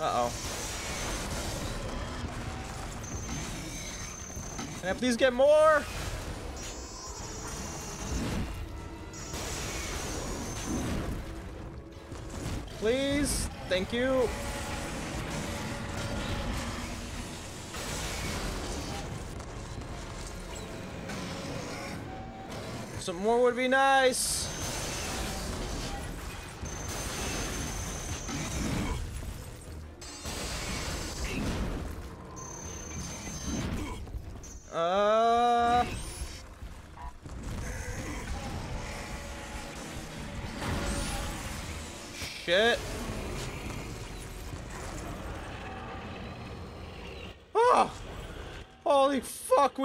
Uh-oh. Can I please get more? Please? Thank you. Some more would be nice.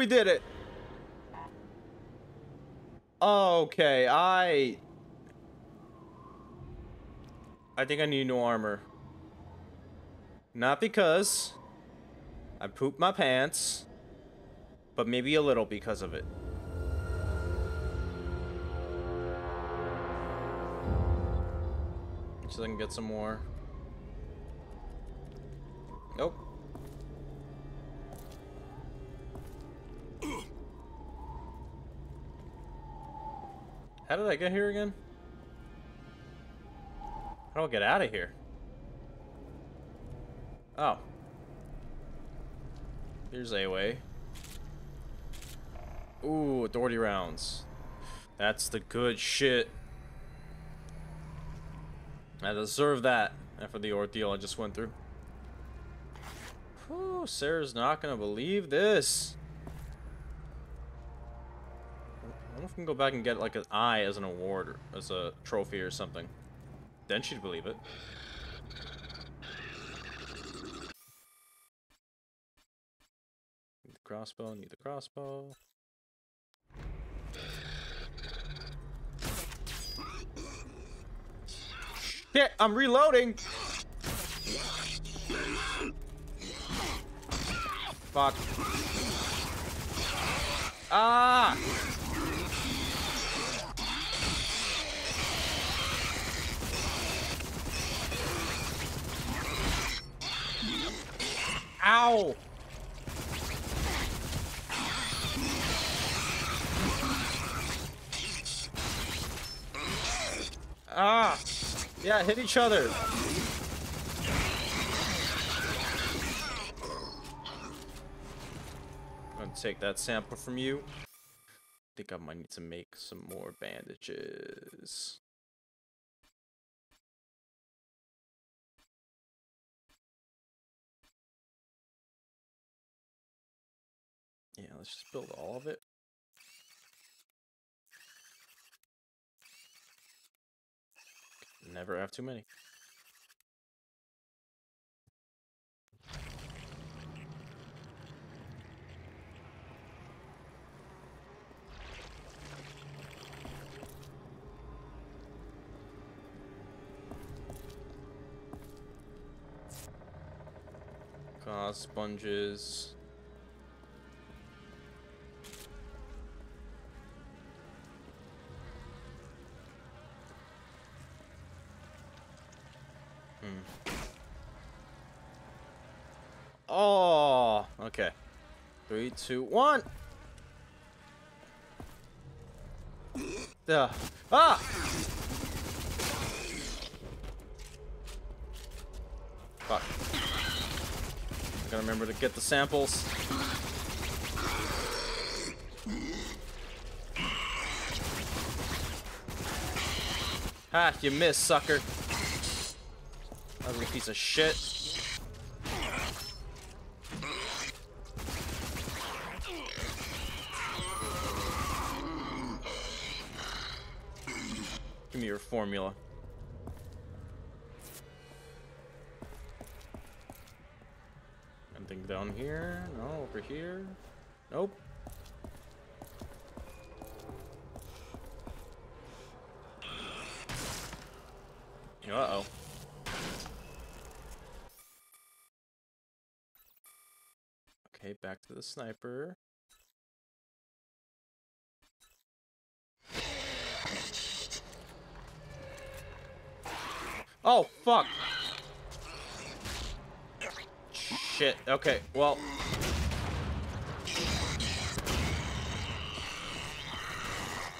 We did it! Okay, I... I think I need new armor. Not because I pooped my pants, but maybe a little because of it. So I can get some more. How did I get here again? How do I get out of here? Oh. There's a way. Ooh, authority rounds. That's the good shit. I deserve that after the ordeal I just went through. Whew, Sarah's not gonna believe this. I wonder if we can go back and get like an eye as an award or as a trophy or something. Then she'd believe it. Need the crossbow, need the crossbow. Shit, I'm reloading! Fuck. Ah! Ow! Ah! Yeah, hit each other. I'm gonna take that sample from you. I think I might need to make some more bandages. Yeah, let's just build all of it. Never have too many. Cause sponges. Oh, okay. Three, two, one. Duh. Ah! Fuck. I gotta remember to get the samples. Ha, you missed, sucker. Ugly piece of shit. Give me your formula. Anything down here? No, over here? Nope. Uh-oh. Okay, back to the sniper. Oh, fuck! shit. Okay, well.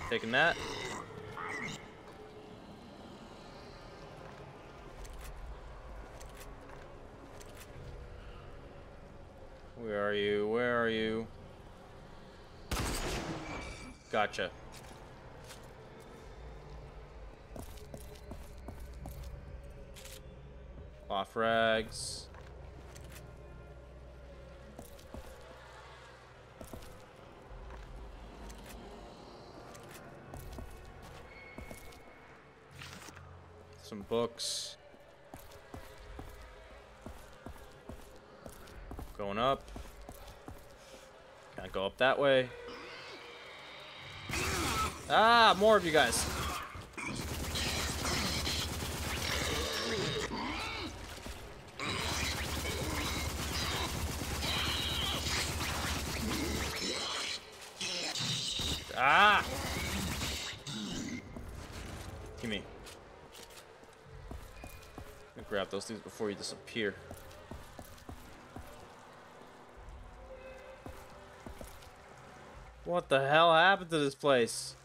Taking that. Where are you? Where are you? Gotcha. Off rags. Some books. Going up. Can't go up that way. Ah, more of you guys. Ah! Give me. Grab those things before you disappear. What the hell happened to this place?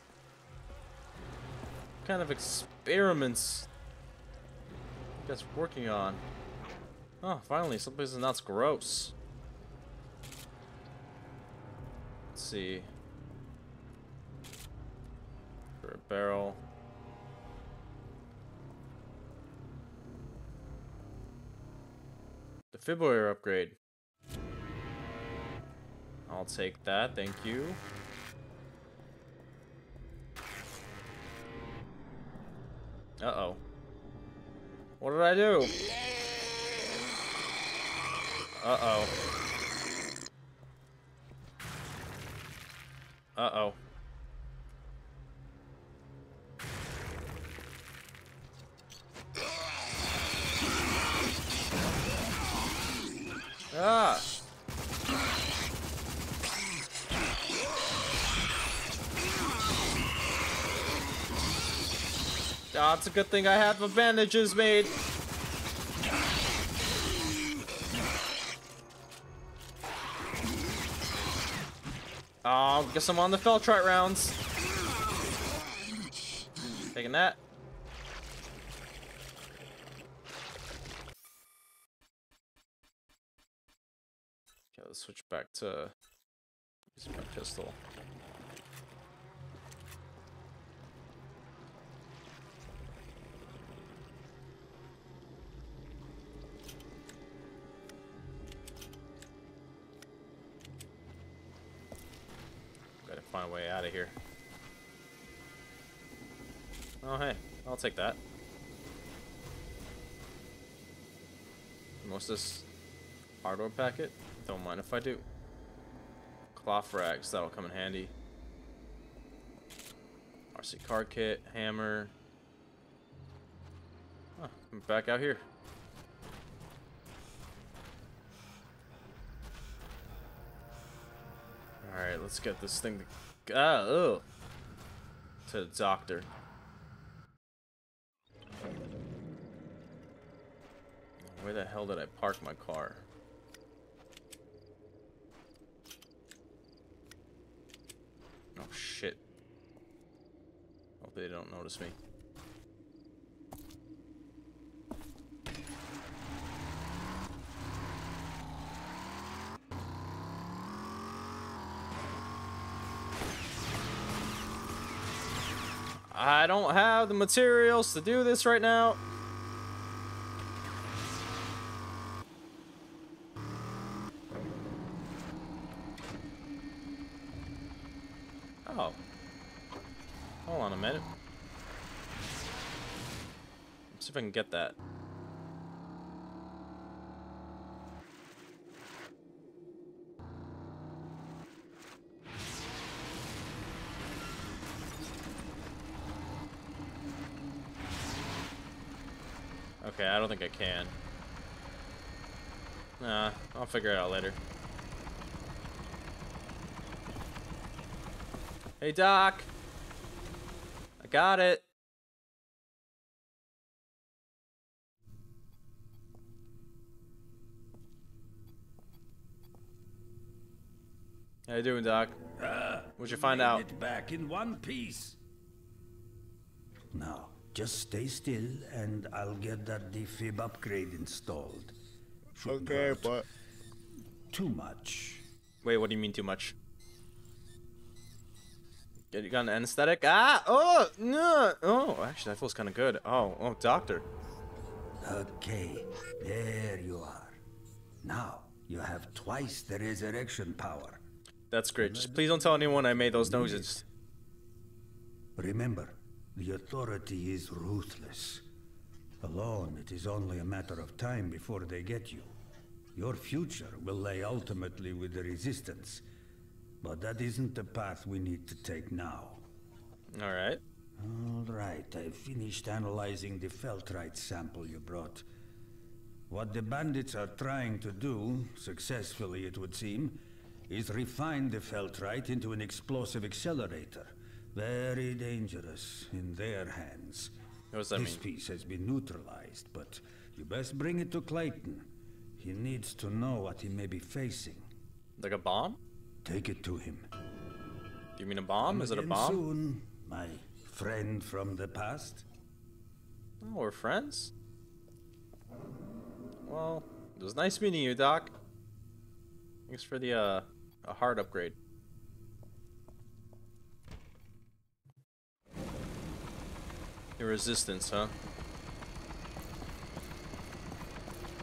What kind of experiments you guys working on? Oh, finally, someplace not gross. Let's see. For a barrel. Defibrillator upgrade. I'll take that, thank you. Uh-oh. What did I do? Uh-oh. Uh-oh. It's a good thing I have the bandages made. Oh, guess I'm on the Feltrite rounds. Taking that. Okay, let's switch back to using my pistol. Way out of here. Oh, hey. I'll take that. Most of this hardware packet? Don't mind if I do. Cloth rags, that'll come in handy. RC car kit, hammer. Huh, I'm back out here. Alright, let's get this thing to... Oh, Ugh. To the doctor. Where the hell did I park my car? Oh shit. Hope they don't notice me. I don't have the materials to do this right now. Oh. Hold on a minute. Let's see if I can get that. don't think I can. Nah, I'll figure it out later. Hey, Doc! I got it! How you doing, Doc? Uh, What'd you find out? back in one piece. Now, just stay still, and I'll get that defib upgrade installed. Shouldn't Okay, hurt but too much. Wait, what do you mean too much? Yeah, You got an anesthetic? Ah! Oh! No! Oh, actually, that feels kind of good. Oh, oh, doctor. Okay, there you are. Now you have twice the resurrection power. That's great. Just please don't tell anyone I made those noises. Remember, the authority is ruthless. Alone, it is only a matter of time before they get you. Your future will lay ultimately with the resistance. But that isn't the path we need to take now. All right. All right, I've finished analyzing the Feltrite sample you brought. What the bandits are trying to do, successfully it would seem, is refine the Feltrite into an explosive accelerator. Very dangerous in their hands. What does that this mean? piece has been neutralized, but you best bring it to Clayton. He needs to know what he may be facing. Like a bomb? Take it to him. Do you mean a bomb? Is it a bomb? Soon, my friend from the past. Oh, we're friends? Well, it was nice meeting you, Doc. Thanks for the, uh, a heart upgrade. Your resistance, huh?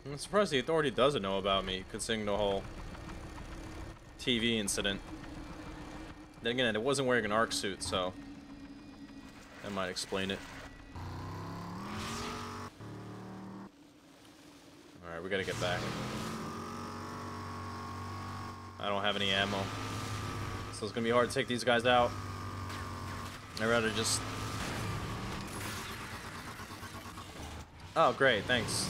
I'm surprised the authority doesn't know about me, considering the whole TV incident. Then again, it wasn't wearing an Ark suit, so that might explain it. Alright, we gotta get back. I don't have any ammo. So it's gonna be hard to take these guys out. I'd rather just... Oh, great, thanks.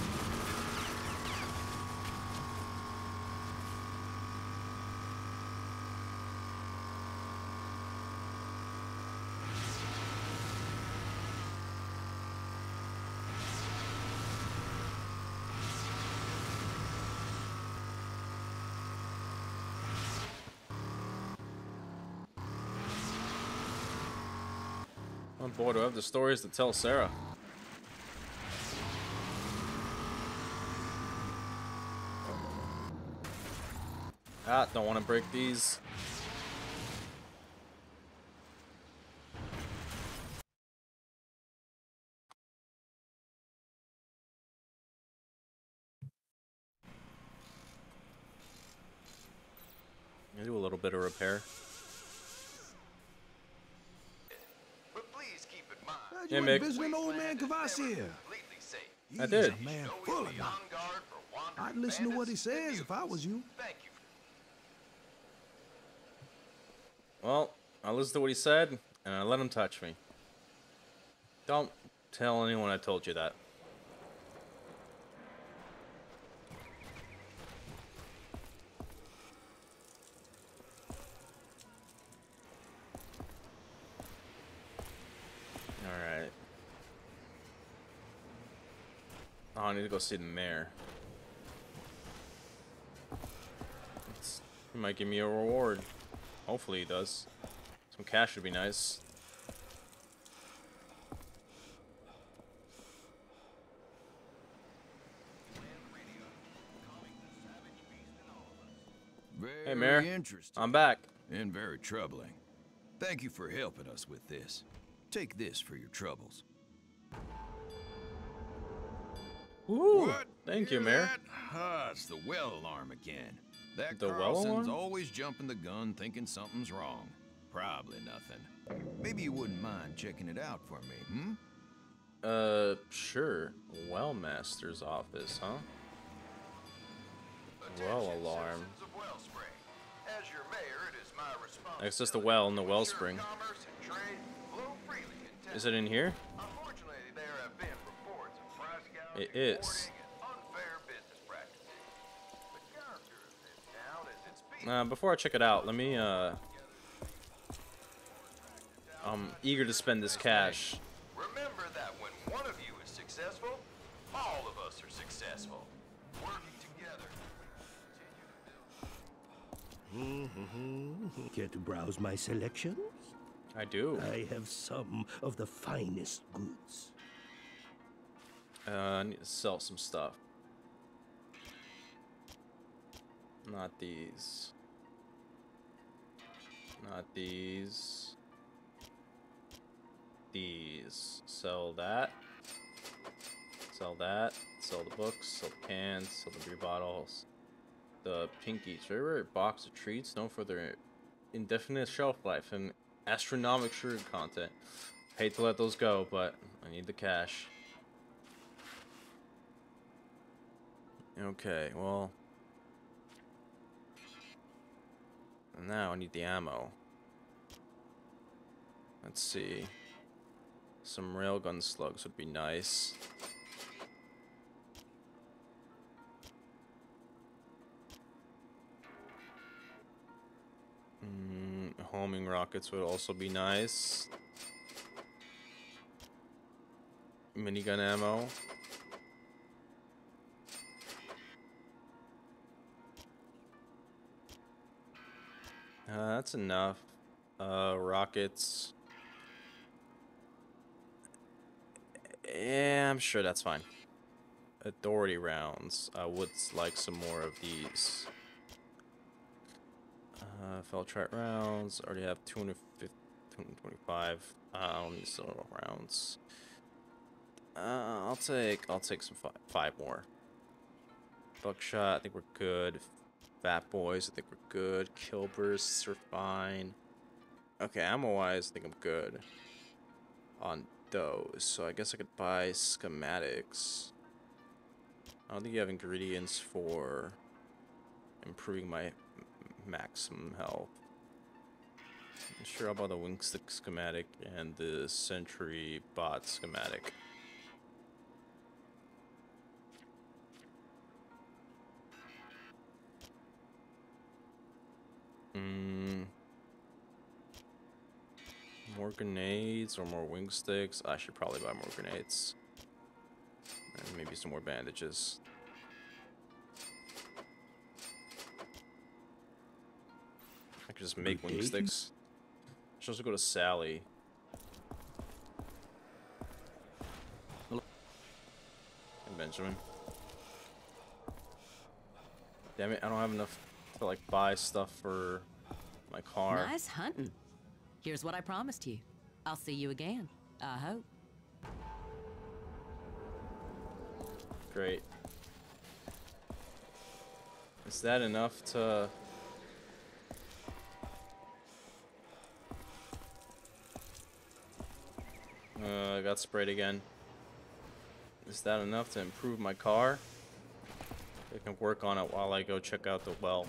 Oh boy, do I have the stories to tell Sarah. Ah, don't want to break these. I do a little bit of repair. But please keep in mind, Uh, you Mick. visiting old man Kvasir. completely safe. I He's did. a man Always full be of knowledge. on guard for wandering I'd listen to what he says if I was you. Thank you. Well, I listened to what he said, and I let him touch me. Don't tell anyone I told you that. Alright. Oh, I need to go see the mayor. It's- he might give me a reward. Hopefully he does. Some cash would be nice. Very Mayor. interesting I'm back. and very troubling. Thank you for helping us with this. Take this for your troubles. Ooh, thank you, Mayor. that? Ah, it's the well alarm again. That The Carlson's alarm? always jumping the gun thinking something's wrong. Probably nothing. Maybe you wouldn't mind checking it out for me, hmm? Uh, sure. Wellmaster's office, huh? Well alarm. citizens of As your mayor, it is my responsibility It's just a well in the wellspring. and trade flow freely in Is it in here? Unfortunately, there have been reports of price gouging, It is. hoarding, and unfair business practices. The character of this town is its people. Uh, before I check it out, let me, uh... I'm eager to spend this cash. Remember that when one of you is successful, all of us are successful. Working together, we continue to build. Care to browse my selections? I do. I have some of the finest goods. Uh, I need to sell some stuff. Not these. Not these. These. Sell that. Sell that. Sell the books. Sell the cans. Sell the beer bottles. The pinkies. Favorite box of treats known for their indefinite shelf life and astronomical sugar content. Hate to let those go, but I need the cash. Okay, well. Now I need the ammo. Let's see. Some railgun slugs would be nice. Mm, homing rockets would also be nice. Minigun ammo. Uh, that's enough. Uh, rockets. Yeah, I'm sure that's fine. Authority rounds. I would like some more of these. Uh, Feltrite rounds. Already have 250, 225. Uh, I don't need some rounds. Uh, I'll take. I'll take some five, five more. Buckshot. I think we're good. Fat boys. I think we're good. Kilbers are fine. Okay, ammo wise, I think I'm good on those. So I guess I could buy schematics. I don't think you have ingredients for improving my maximum health. I'm sure about the wing stick schematic and the sentry bot schematic. Mm. More grenades or more wing sticks? I should probably buy more grenades. And maybe some more bandages. I could just make wing sticks. Should also go to Sally. Hello. Benjamin. Damn it, I don't have enough to like buy stuff for my car. Nice hunting. Here's what I promised you. I'll see you again. I hope. Great. Is that enough to... Uh, I got sprayed again. Is that enough to improve my car? I can work on it while I go check out the well.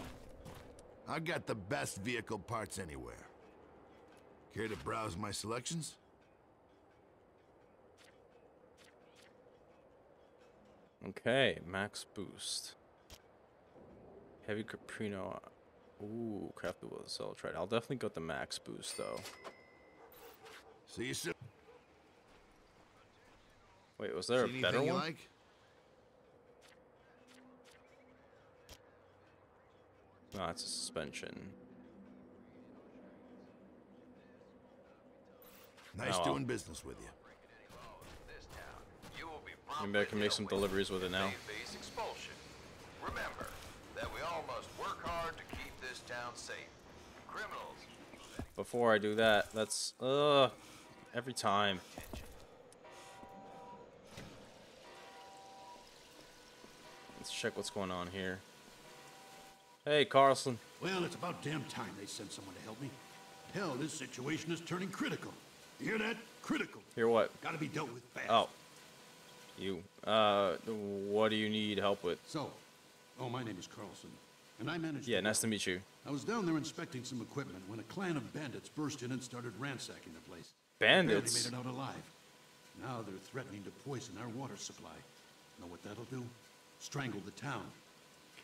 I got the best vehicle parts anywhere. Care to browse my selections? Okay, max boost. Heavy Caprino. Ooh, crafted with a cell trade. I'll definitely go the max boost though. See you soon. Wait, was there See a better one? like? No, it's a suspension. Nice Oh, well. doing business with you. This town, you will Maybe I can make some deliveries with it now. Remember that we all must work hard to keep this town safe. Criminals Before I do that, that's uh every time. Let's check what's going on here. Hey, Carlson. Well, it's about damn time they sent someone to help me. Hell, this situation is turning critical. You hear that? Critical. Hear what? Gotta be dealt with fast. Oh, you. Uh, what do you need help with? So, oh, my name is Carlson, and I manage. Yeah, nice to meet you. I was down there inspecting some equipment when a clan of bandits burst in and started ransacking the place. Bandits? Barely made it out alive. Now they're threatening to poison our water supply. Know what that'll do? Strangle the town.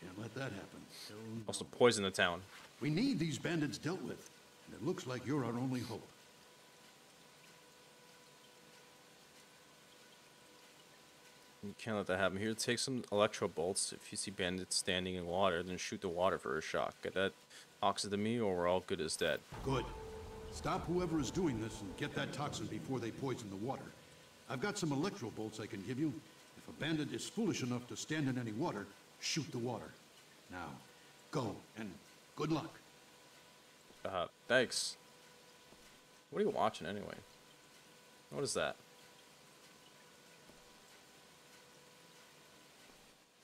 Can't let that happen. Hell no. Also, poison the town. We need these bandits dealt with, and it looks like you're our only hope. You can't let that happen. Here, take some electro bolts. If you see bandits standing in water, then shoot the water for a shock. Get that Oxidemy or we're all good as dead. Good. Stop whoever is doing this and get that toxin before they poison the water. I've got some electro bolts I can give you. If a bandit is foolish enough to stand in any water, shoot the water. Now, go, and good luck. Uh, thanks. What are you watching anyway? What is that?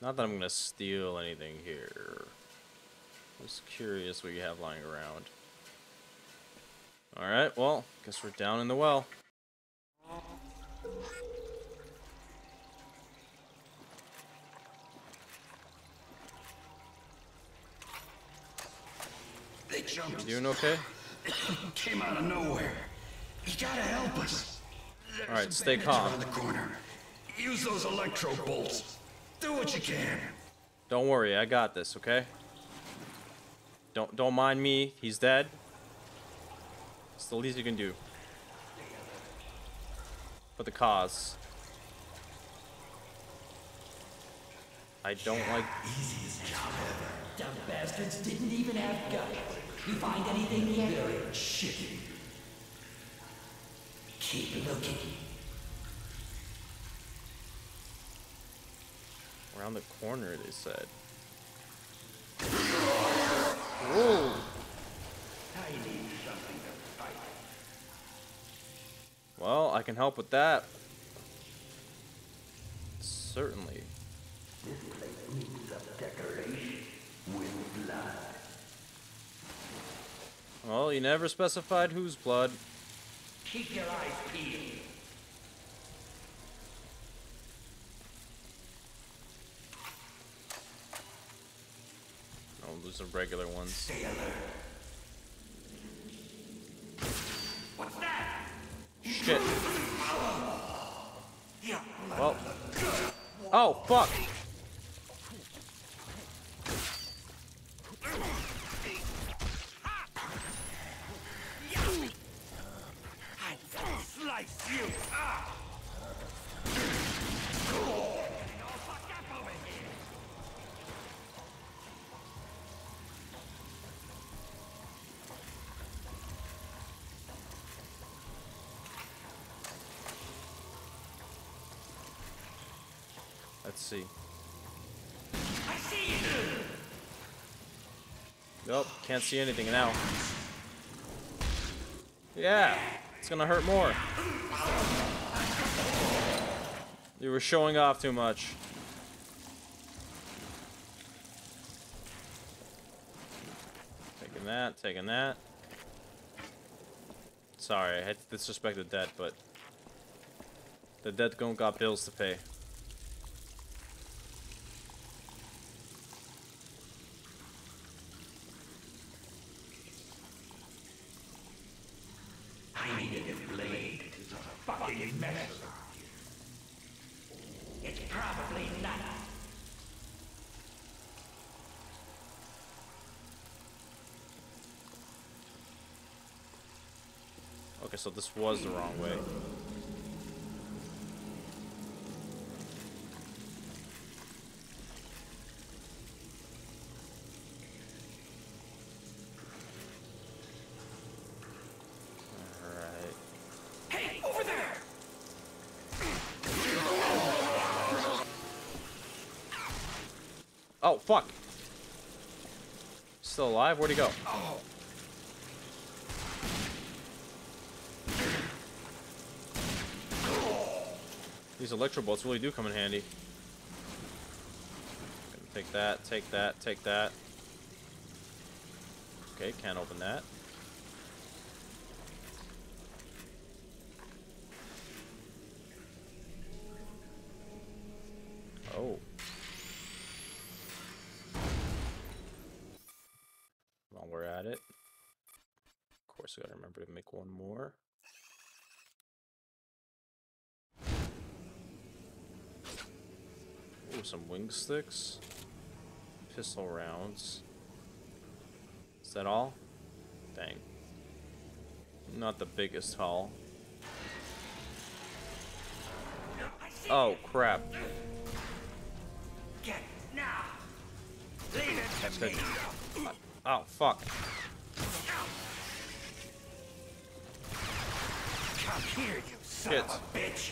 Not that I'm gonna steal anything here. Just curious what you have lying around. Alright, well, guess we're down in the well. Jumped. You doing okay? Came out of nowhere. You gotta help us. Alright, stay Bandits calm. around the corner. Use those electro bolts. Do what you can. Don't worry, I got this, okay? Don't don't mind me. He's dead. It's the least you can do. For the cause. I don't like Dumb bastards didn't even have guts. You find anything yet? Very shitty. Keep looking. around the corner, they said. Whoa! I need something to fight. Well, I can help with that. Certainly. This place needs a decoration with blood. Well, you never specified whose blood. Keep your eyes peeled. Oh, those are regular ones. Stay alert. What's that? Shit. Well. Oh, fuck! I slice you up. Let's see. I see you. Nope, can't see anything now. Yeah, it's gonna hurt more. You were showing off too much. Taking that, taking that. Sorry, I had to disrespect the dead, but the dead don't got bills to pay. I needed a blade. It's a fucking mess. It's probably not. Okay, so this was the wrong way. Alright. Hey, over there! Oh, fuck! Still alive? Where'd he go? These electro bolts really do come in handy. Take that, take that, take that. Okay, can't open that. Oh. While we're at it, of course, I gotta remember to make one more. Some wing sticks. Pistol rounds. Is that all? Dang. Not the biggest haul. Oh, crap. Get now. Leave it to me. Oh, fuck. Come here, you son Shit. of a bitch.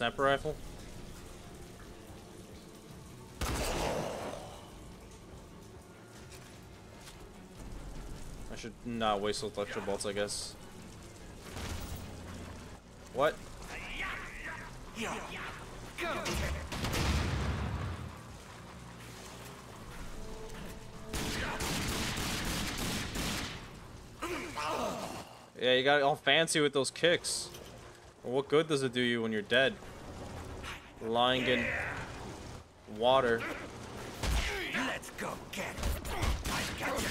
Sniper rifle? I should not waste electro bolts, I guess. What? Yeah. You got all fancy with those kicks. What good does it do you when you're dead? Lying in water. Let's go get it. I got you.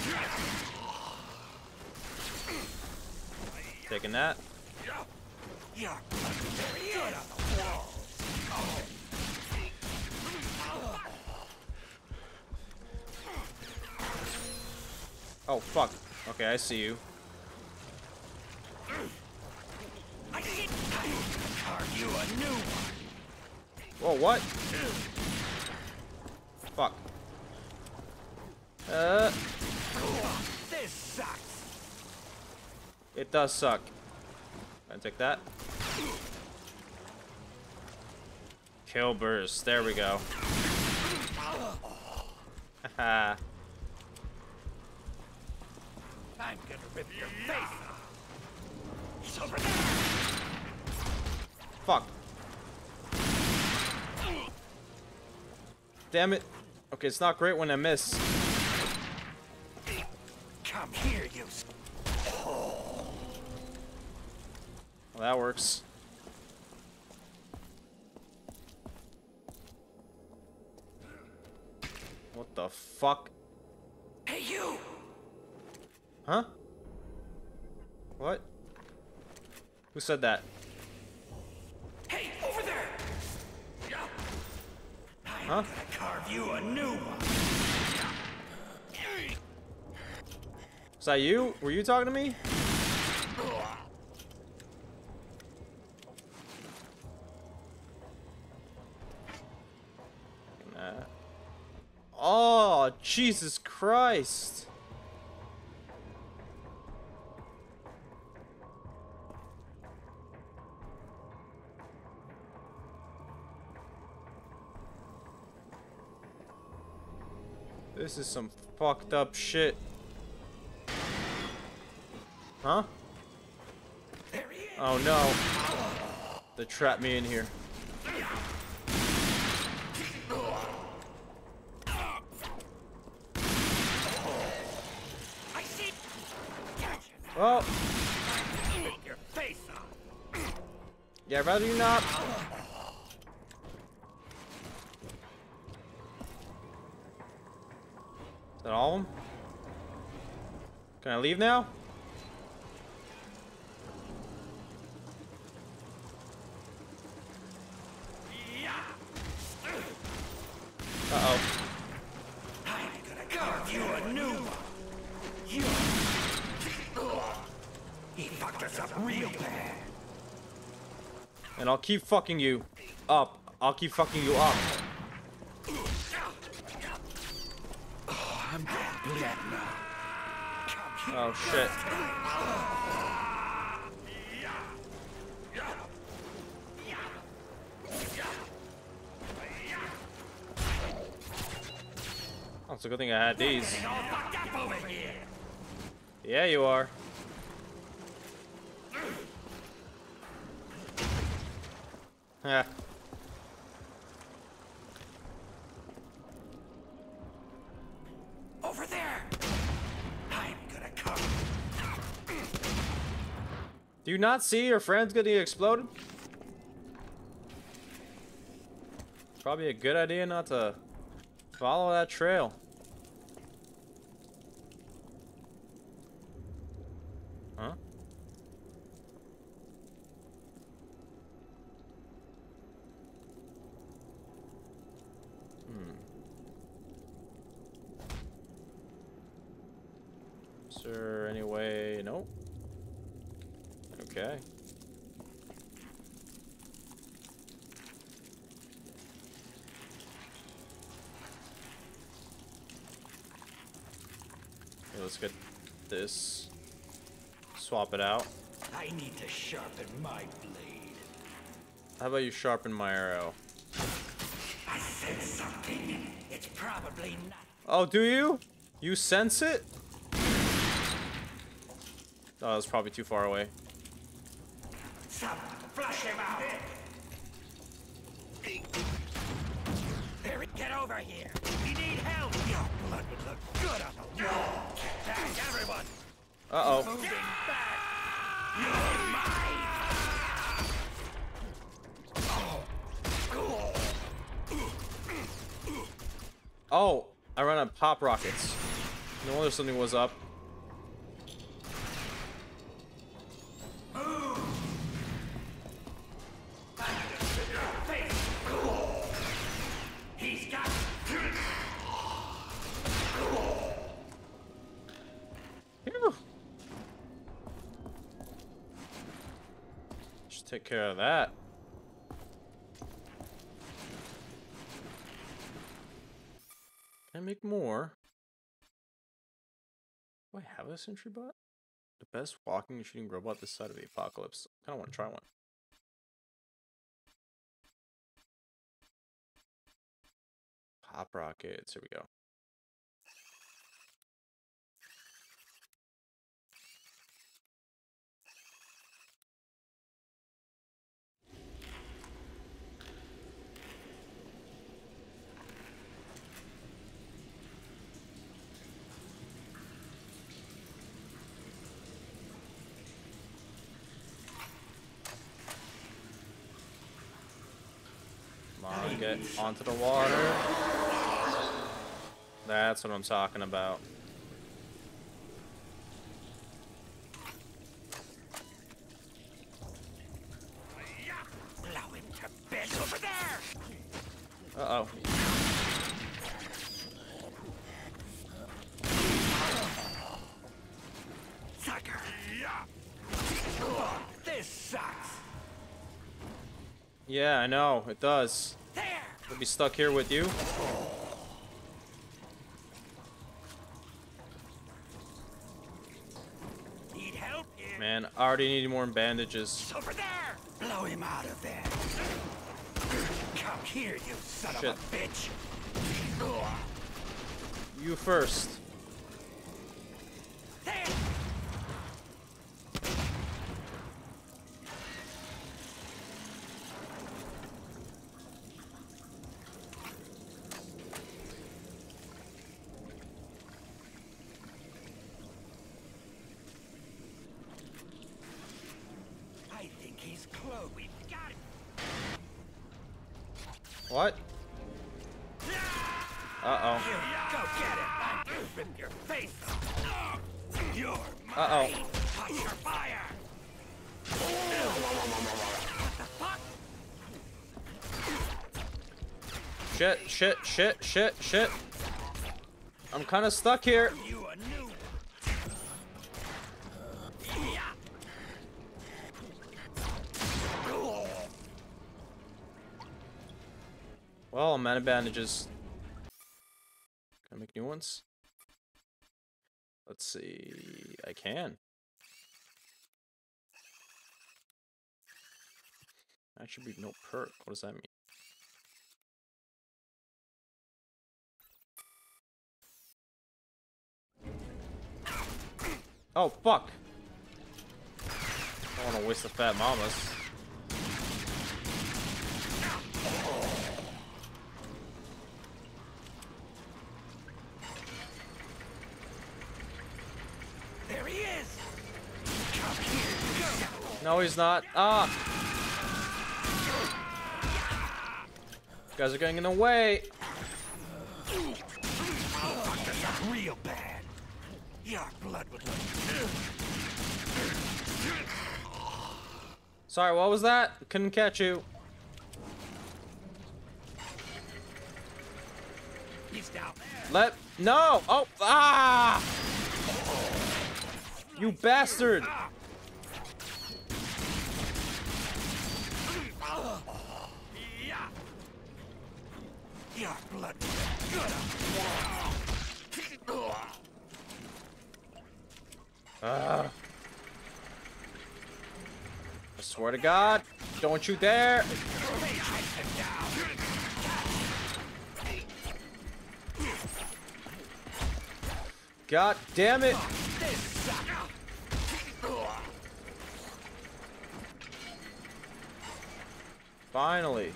Taking that. You're very good on the wall. Oh, fuck. Okay, I see you. I see. Carve you a new one. Whoa, what? Fuck. Uh, This sucks. it does suck. I take that. Kill burst. There we go. I'm gonna rip your face. Fuck. Damn it. Okay, it's not great when I miss. Come here, you. Well, that works. What the fuck? Hey, you. Huh? What? Who said that? Hey, over there. I'm Huh? carve you a new one. Was that you? Were you talking to me? Oh, Jesus Christ. This is some fucked up shit. Huh? Oh no. They trapped me in here. I see. Well, Rip your face off. yeah, rather you not. That all of them? Can I leave now? Uh-oh. And I'll keep fucking you up. I'll keep fucking you up. I'm gonna bleed now. Oh shit. Oh, it's a good thing I had these. Yeah, you are. Yeah. Over there. I'm gonna carve. Do you not see your friend's getting exploded? Probably a good idea not to follow that trail. Huh? Hmm. Is there any way? Nope. Okay. Let's get this. Swap it out. I need to sharpen my blade. How about you sharpen my arrow? I sense something. It's probably not. Oh, do you? You sense it? Oh, that's probably too far away. Someone flush him out. Get over here. We need help. Your blood would look good on the wall. Back, everyone. Moving back. You're mine. Oh, I ran out of pop rockets. No wonder something was up. Care of that. Can I make more? Do I have a sentry bot? The best walking and shooting robot this side of the apocalypse. I kind of want to try one. Pop rockets. Here we go. Get onto the water. That's what I'm talking about. There. Uh-oh. Sucker. This sucks. Yeah, I know. It does. There. I'll be stuck here with you. Need help here. Man, I already need more bandages. Over there. Blow him out of there. Come here, you son Shit. of a bitch. You first. Shit, shit, shit. I'm kind of stuck here. Well, I'm of bandages. Can I make new ones? Let's see. I can. That should be no perk. What does that mean? Oh, fuck! I don't want to waste the fat mamas. There he is. Come here. Go. No, he's not. Ah! You guys are getting in the way. Your blood would look. Sorry, what was that? Couldn't catch you. He's down there. Let no. Oh ah! You bastard! Yeah. Your blood good. Ah. I swear to God, don't you dare! God damn it! Finally.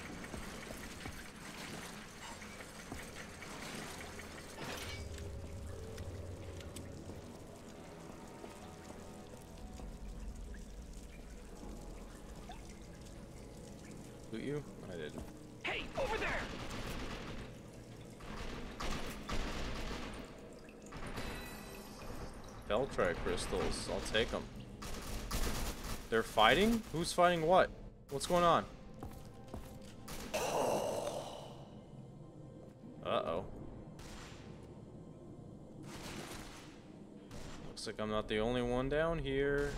Loot you? I didn't. Hey, over there! Feltrite crystals. I'll take them. They're fighting? Who's fighting what? What's going on? Uh-oh. Looks like I'm not the only one down here.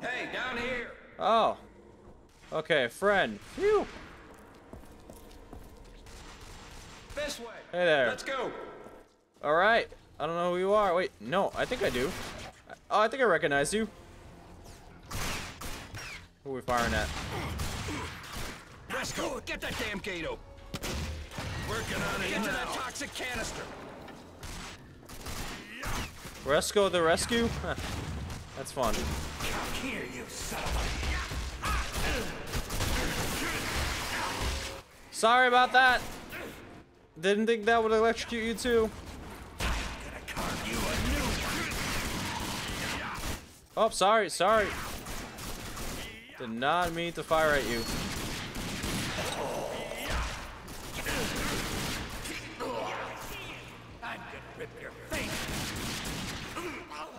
Hey, down here! Oh. Okay, friend. Phew. This way! Hey there. Let's go! Alright. I don't know who you are. Wait, no, I think I do. Oh, I think I recognize you. Who are we firing at? Resco, get that damn gate open! Working on it Get to that toxic canister! Resco the rescue? Huh. That's fun. Here, you Sorry about that. Didn't think that would electrocute you too. Oh, sorry, sorry. Did not mean to fire at you.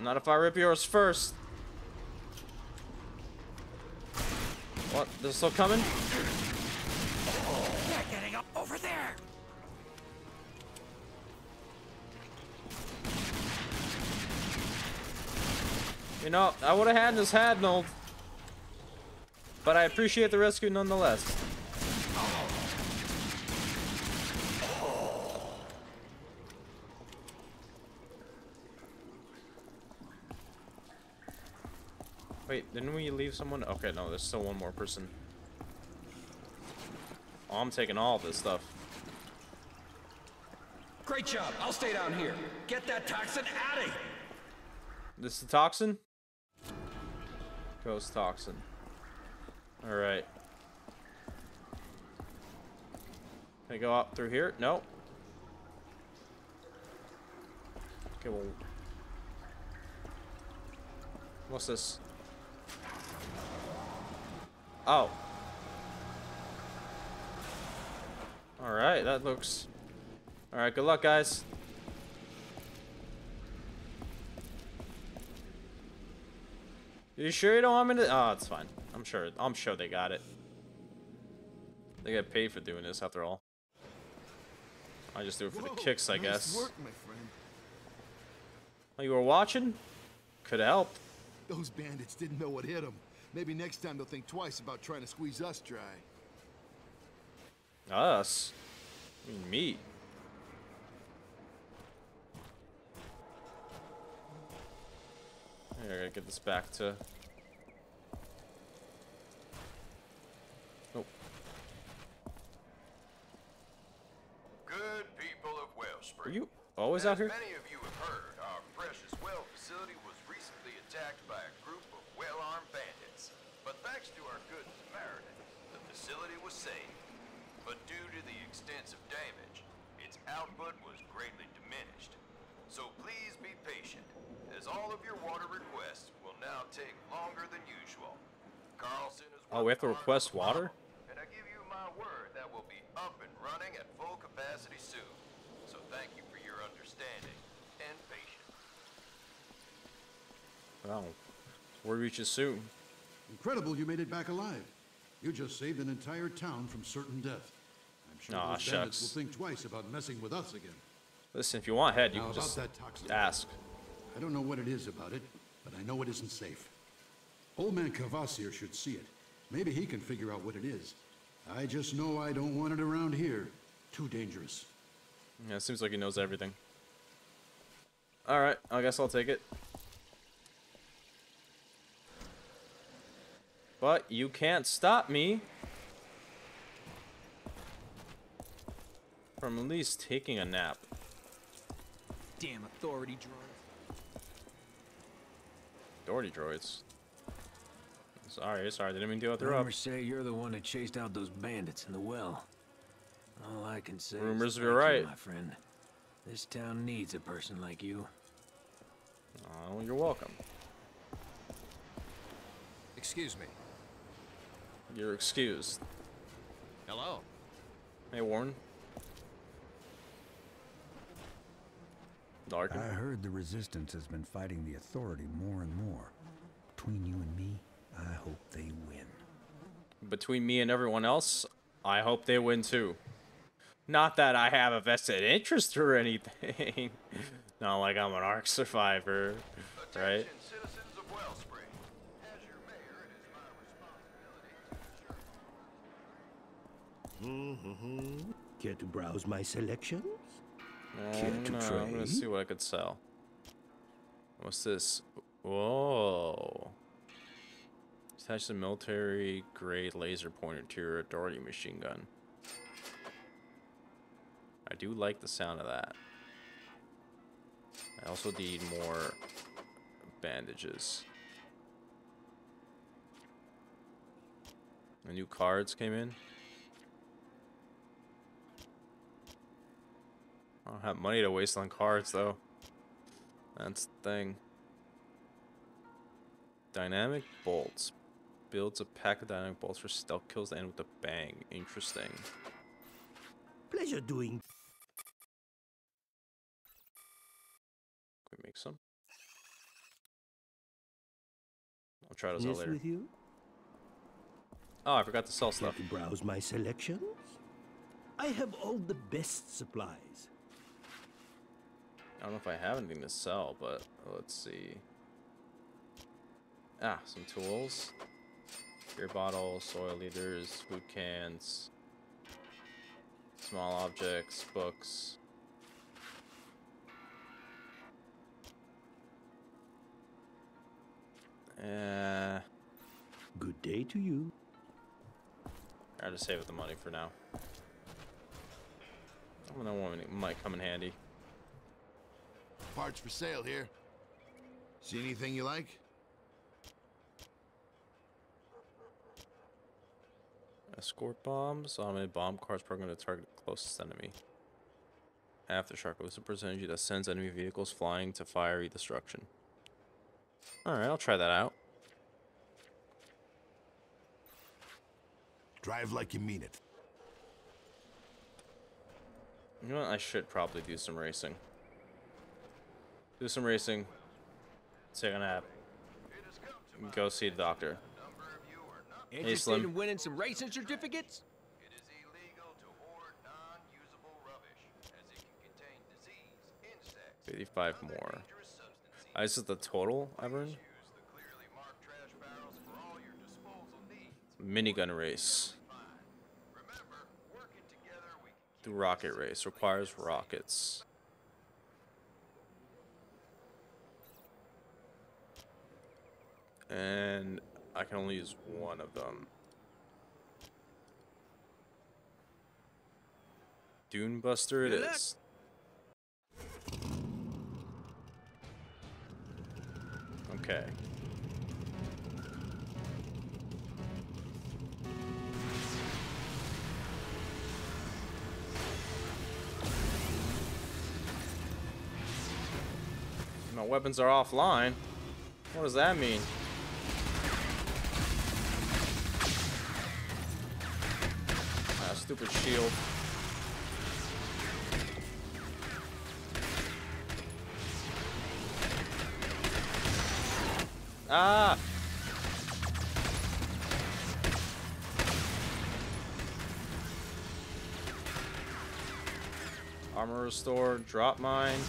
Not if I rip yours first. What? They're still coming? They're getting up over there! You know, I would have had this handled. But I appreciate the rescue nonetheless. Wait, didn't we leave someone? Okay, no, there's still one more person. Oh, I'm taking all this stuff. Great job, I'll stay down here. Get that toxin out of here! This is the toxin? Ghost toxin. Alright. Can I go up through here? No. Okay, well. What's this? Oh. Alright, that looks... Alright, good luck, guys. You sure you don't want me to? Oh, it's fine. I'm sure. I'm sure they got it. They get paid for doing this, after all. I just do it for the kicks, I nice guess. work, my friend. Oh, you were watching? Could help. Those bandits didn't know what hit them. Maybe next time they'll think twice about trying to squeeze us dry. Us? I mean, me. I gotta get this back to. Oh. Good people of Are you always out here? many of you have heard, our precious well facility was recently attacked by a group of well-armed bandits. But thanks to our good Samaritan, the facility was saved. But due to the extensive damage, its output was greatly diminished. So please be patient, as all of your water requests will now take longer than usual. Carlson is Oh, we have to request water? And I give you my word that will be up and running at full capacity soon. So thank you for your understanding and patience. Well, word reaches soon. Incredible you made it back alive. You just saved an entire town from certain death. I'm sure Aw, those bandits will think twice about messing with us again. Listen, if you want head, you Now can just ask. I don't know what it is about it, but I know it isn't safe. Old man Kvasir should see it. Maybe he can figure out what it is. I just know I don't want it around here. Too dangerous. Yeah, it seems like he knows everything. Alright, I guess I'll take it. But you can't stop me from at least taking a nap. Damn authority droids. Authority droids. Sorry, sorry, didn't mean to interrupt. Rumors say you're the one that chased out those bandits in the well. All I can say Rumors is you're thank you, right. my friend. This town needs a person like you. Oh, you're welcome. Excuse me. You're excused. Hello. Hey, Warren. Larkin. I heard the Resistance has been fighting the Authority more and more. Between you and me, I hope they win. Between me and everyone else, I hope they win too. Not that I have a vested interest or anything. Not like I'm an Ark survivor, right? Attention, citizens of Wellspring. As your mayor, it is to Mm-hmm. Care to browse my selections? Uh, Care to gonna, I'm gonna see what I could sell. What's this? Whoa. Attach a military grade laser pointer to your authority machine gun. I do like the sound of that. I also need more bandages. The new cards came in. I don't have money to waste on cards though. That's the thing. Dynamite bolts. Builds a pack of dynamite bolts for stealth kills that end with a bang. Interesting. Pleasure doing. Can we make some? I'll try those out later. with you? Oh, I forgot to sell stuff. to browse my selections? I have all the best supplies. I don't know if I have anything to sell, but let's see. Ah, some tools. Beer bottles, soil leaders, food cans, small objects, books. Uh, Good day to you. I just save up the money for now. I don't know when it might come in handy. Parts for sale here. See anything you like? Escort bombs. Oh, Automated bomb cards programmed to target the closest enemy. Aftershock was a percentage that sends enemy vehicles flying to fiery destruction. Alright, I'll try that out. Drive like you mean it. You know what? I should probably do some racing. Do some racing. Take a nap. Go see the doctor. Interested Slim. in winning some racing certificates? It is illegal to hoard non-usable rubbish, as it can contain disease, insects, 55 more. Uh, this is the total I've earned? clearly marked trash barrels for all your disposal needs. Minigun race. Remember, together we can Do rocket race. Requires rockets. And I can only use one of them. Dune Buster it is. Okay. My weapons are offline. What does that mean? Ah, stupid shield. Ah! Armor restored, drop mine.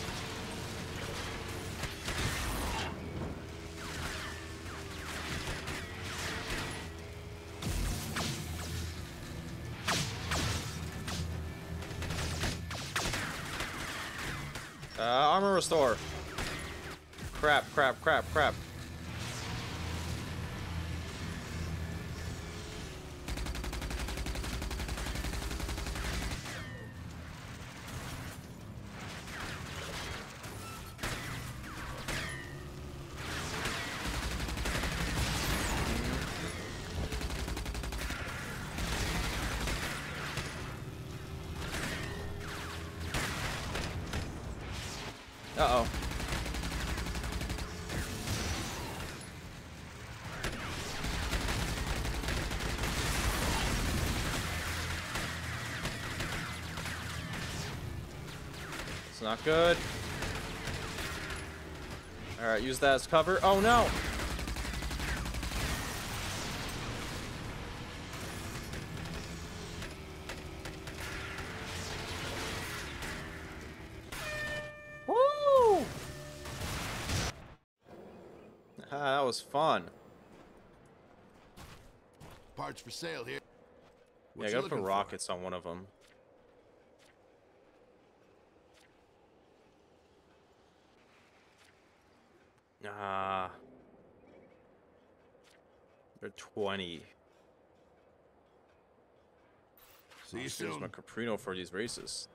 store. Crap, crap, crap, crap. Not good. Alright, use that as cover. Oh no! Woo! Ah, that was fun. Parts for sale here. Yeah, What I gotta put looking for? rockets on one of them. Ah. They're 20. See you Use soon. my Caprino for these races.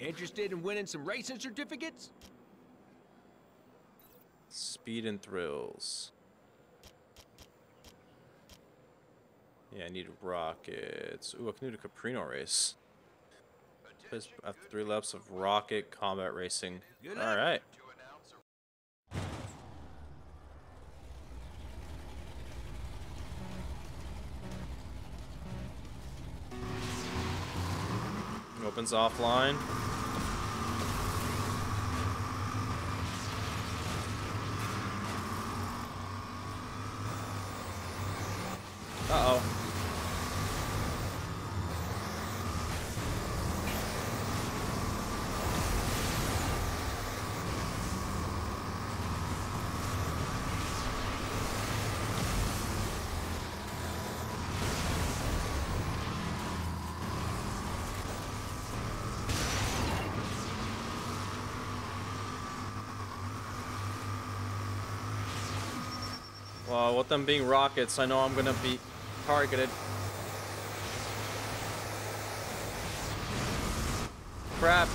Interested in winning some racing certificates? Speed and thrills. Yeah, I need rockets. Ooh, I can do the Caprino race. Plays after three laps of rocket combat racing. All right. Opens offline. Uh-oh. Well, with them being rockets, I know I'm gonna be targeted. Crap.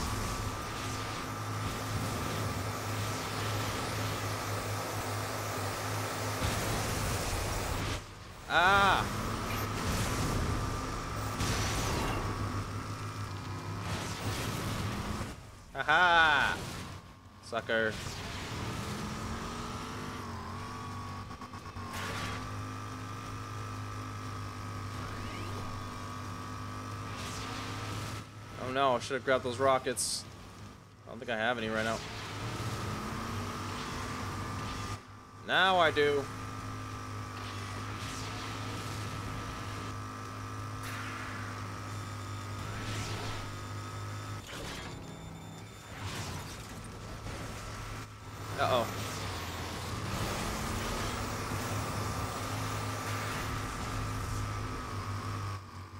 Ah. Aha! Sucker. Oh no, I should have grabbed those rockets. I don't think I have any right now. Now I do. Uh-oh.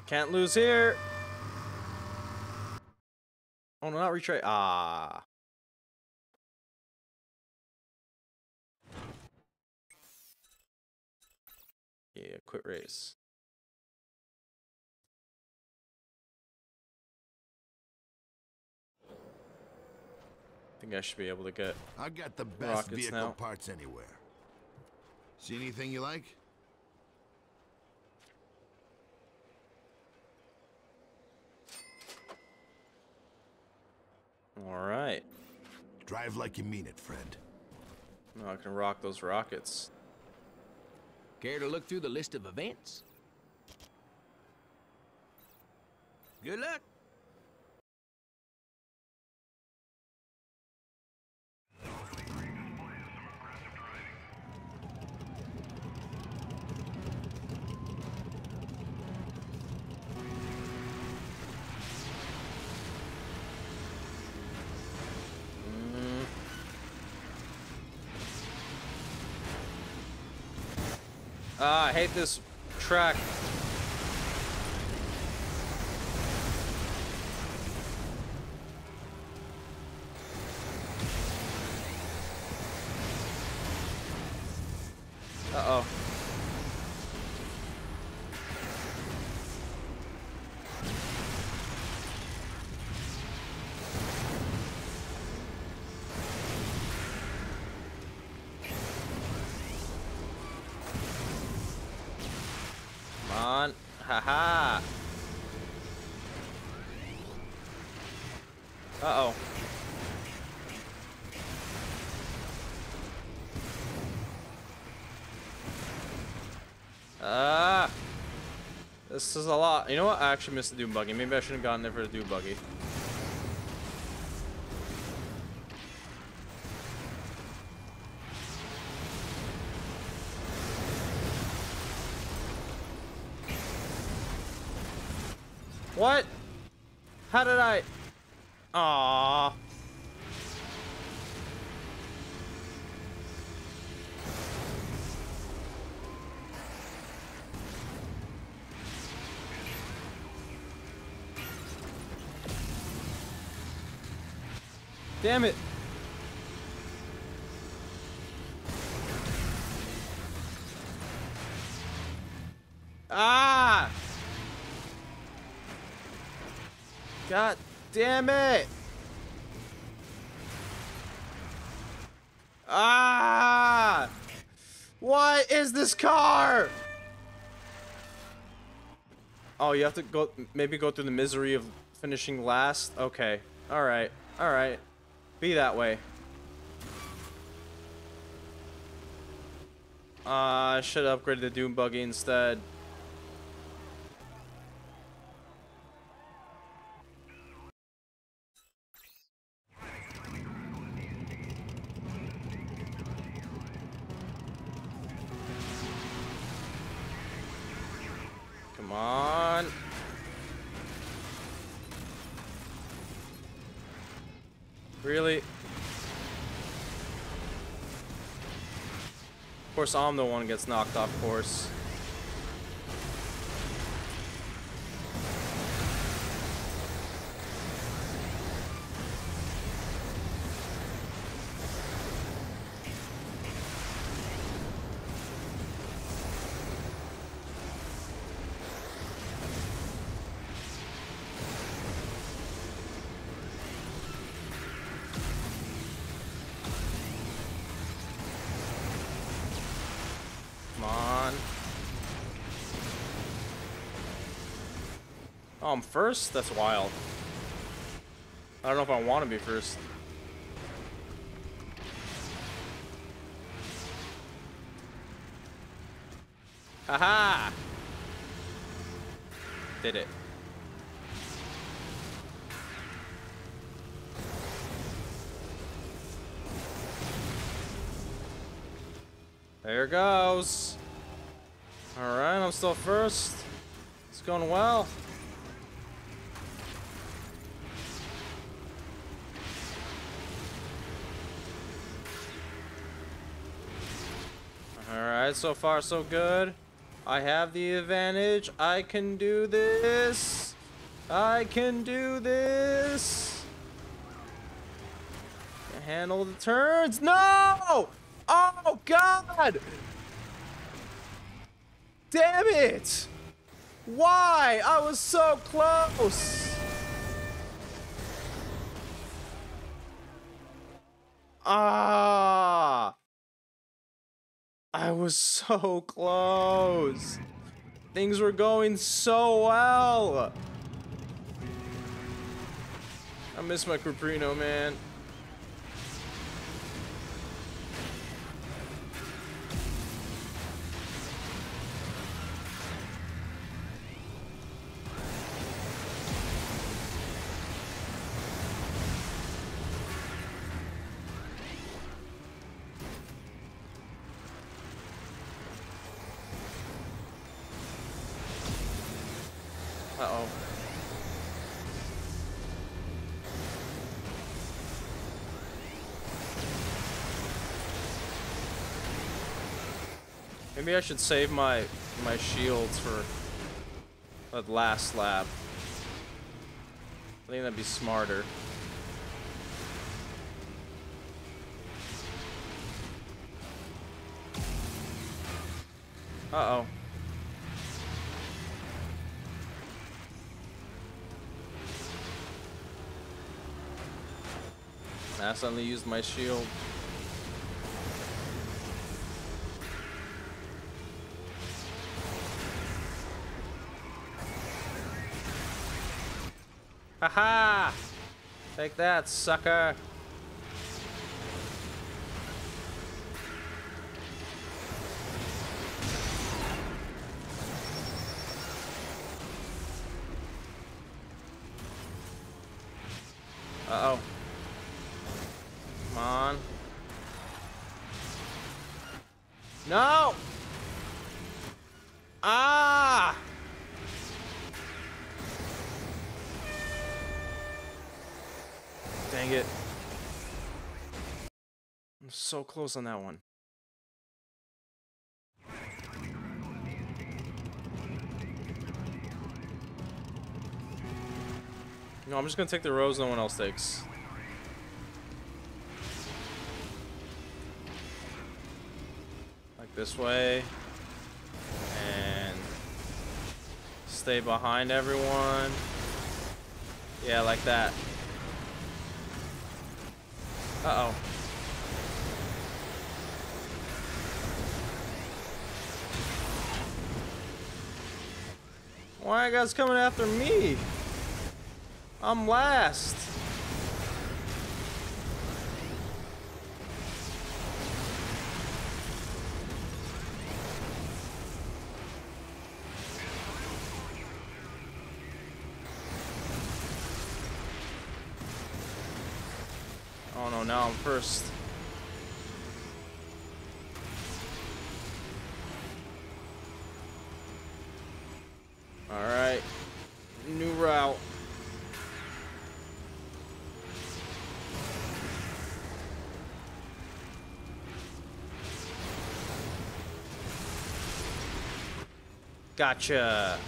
Can't lose here. No. Ah. Yeah, quit race. I think I should be able to get I got the best vehicle now. parts anywhere. See anything you like? All right. Drive like you mean it, friend. Now I can rock those rockets. Care to look through the list of events? Good luck. Hate this track. Uh-oh. Come on. Haha. Uh-oh. Ah! This is a lot. You know what? I actually missed the Doom Buggy. Maybe I shouldn't have gotten there for the Doom Buggy. What? How did I? Damn it. Ah! God damn it! Ah! What is this car? Oh, you have to go, maybe go through the misery of finishing last? Okay. Alright. Alright. Be that way. Uh, I should have upgraded the Doom Buggy instead. Come on. Really? Of course, I'm the one gets knocked off course. Oh, I'm first? That's wild. I don't know if I want to be first. Haha! Did it. There goes. Alright, I'm still first. It's going well. Alright, so far so good. I have the advantage. I can do this. I can do this. Handle the turns. No! Oh, God! Damn it! Why? I was so close! Ah! I was so close! Things were going so well! I miss my Caprino, man. Uh-oh. Maybe I should save my my shields for that last lap. I think that'd be smarter. Suddenly used my shield. Haha! Take that, sucker! Close on that one. No, I'm just gonna take the rows no one else takes. Like this way. And stay behind everyone. Yeah, like that. Uh-oh. Why are you guys coming after me? I'm last. Oh no, now I'm first. Alright. New route. Gotcha.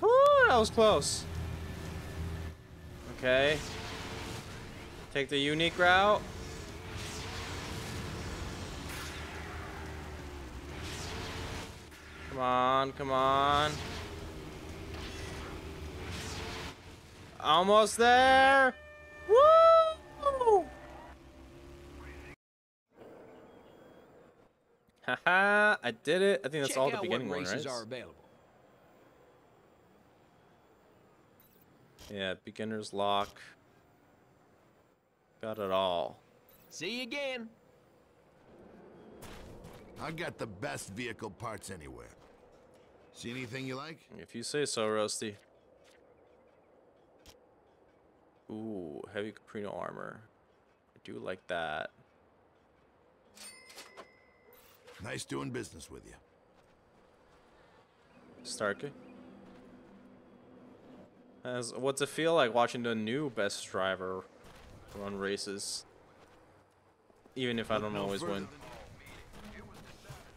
Woo, that was close. Okay. Take the unique route. Come on, come on. Almost there. Woo! Haha, I did it. I think that's Check all the out beginning what one, races right? are available. Yeah, beginner's lock. Got it all. See you again. I got the best vehicle parts anywhere. See anything you like? If you say so, Rusty. Ooh, heavy Caprino armor. I do like that. Nice doing business with you. Starkey. As what's it feel like watching the new best driver run races? Even if I don't no always win.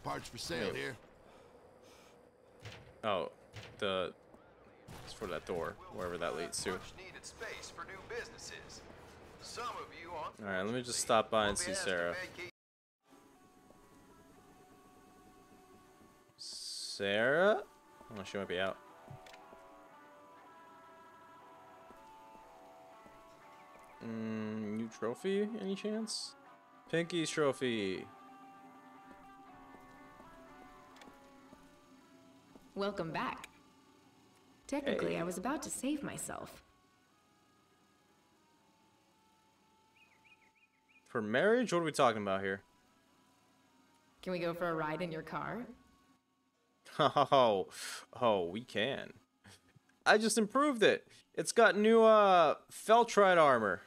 Parts for sale Wait. here. Oh, the it's for that door, wherever that leads to. Space for new businesses. Some of you All right, let me just stop by and see Sarah. Sarah? Oh, she might be out. Mm, new trophy? Any chance? Pinky's trophy. Welcome back. Technically, Hey. I was about to save myself. For marriage? What are we talking about here? Can we go for a ride in your car? Oh, oh, we can. I just improved it. It's got new uh Feltrite armor.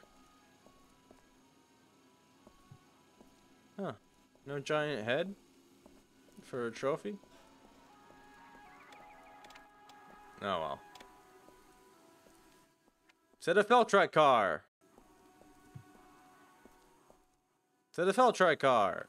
Huh. No giant head for a trophy? Oh well. Set a Feltrite car. Set a Feltrite car.